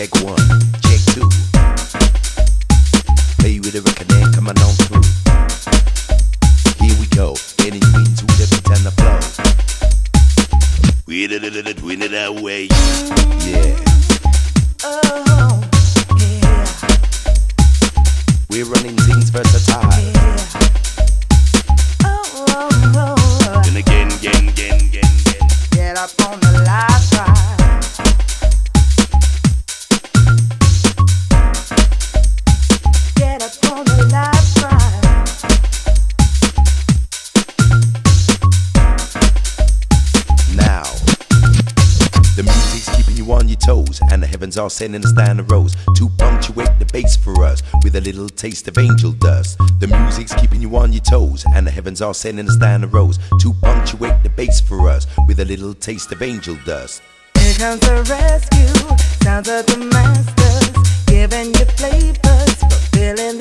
Check one. We did it, it, win it that way. Yeah. Oh, yeah, We're running things versatile. yeah. Toes, and the heavens are sending us down the roads to punctuate the bass for us with a little taste of angel dust. The music's keeping you on your toes, and the heavens are sending us down the roads to punctuate the bass for us with a little taste of angel dust. Here comes the rescue. Sounds of the masters. Giving you flavors. Fulfilling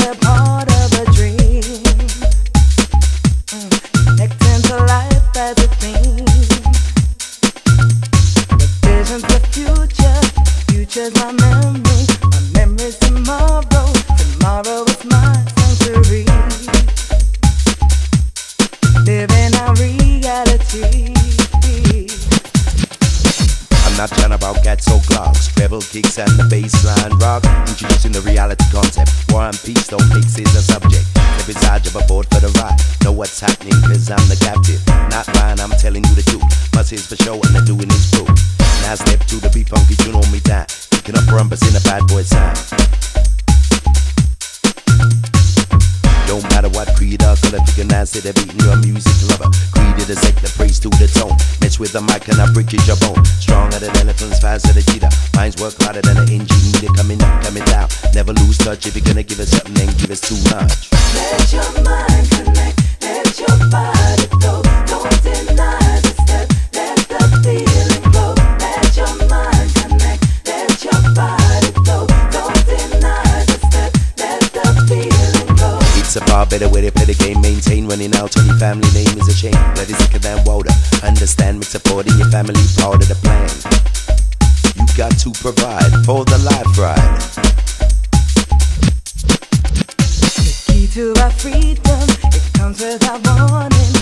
Future's my memory. My memory's tomorrow. Tomorrow is my century. Living our reality. I'm not trying about cats or clocks, treble kicks and the bassline rock. Introducing the reality concept. War and peace don't mix is a subject. Step inside, jump aboard for the ride. Know what's happening, cause I'm the captain. Not lying, I'm telling you the truth. Must is for show and they're doing this proof. Now step to the beat funky, you know rumpus in a bad boy sound. Don't matter what creed or color, if you can dance to the beat and you're a music lover. Creed to take the praise to the tone. Mess with the mic and I break your bone. Stronger than elephants, faster than cheetah. Minds work harder than an engine. Neither coming up, coming down. Never lose touch if you're gonna give us something, then give us too much. Let your mind It's a far better way to play the game. Maintain running out on your family name is a shame. Blood is thicker than water. Understand, mix supporting your family part of the plan. You got to provide for the life ride. The Key to our freedom, it comes without warning.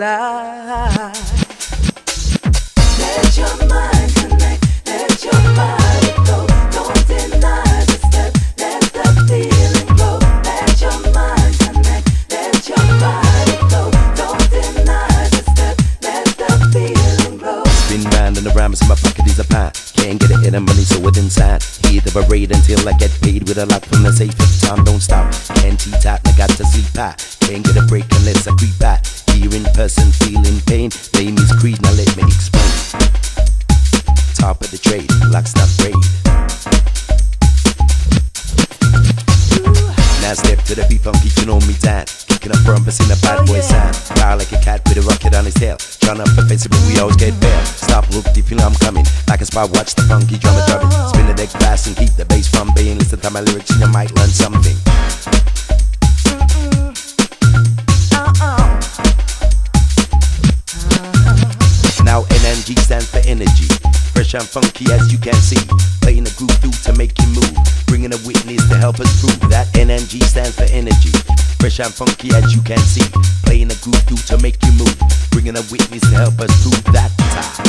From the step, let the feeling grow. Let your mind connect, let safe. If time don't deny the step, let the feeling grow. Spin round and around, see my pocket is a stop, can't eat out, I get paid with a lot when I safe. Time don't stop. And T-tip, I got to sleep high. Can't get a break unless I creep out. Here in person, feeling pain. Name is Creed, now let me explain. Top of the trade, lock's not braid. Now step to the beat funky, you know me that. Kicking up rumpus in a bad boy sound. Fire like a cat with a rocket on his tail. Trying up offensive, but we always get bail. Stop, look, you feel I'm coming. Like a spot, watch the funky drummer drumming. Spin the deck fast and keep the bass from baying. Listen to my lyrics and you might learn something. Energy. Fresh and funky as you can see. Playing the groove through to make you move. Bringing a witness to help us prove that NNG stands for energy. Fresh and funky as you can see. Playing the groove through to make you move. Bringing a witness to help us prove that.